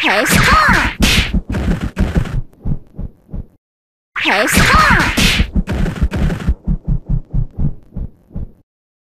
Hey, stop! Hey, stop!